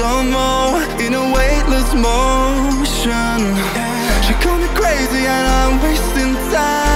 slow-mo In a weightless motion. She called me crazy and I'm wasting time.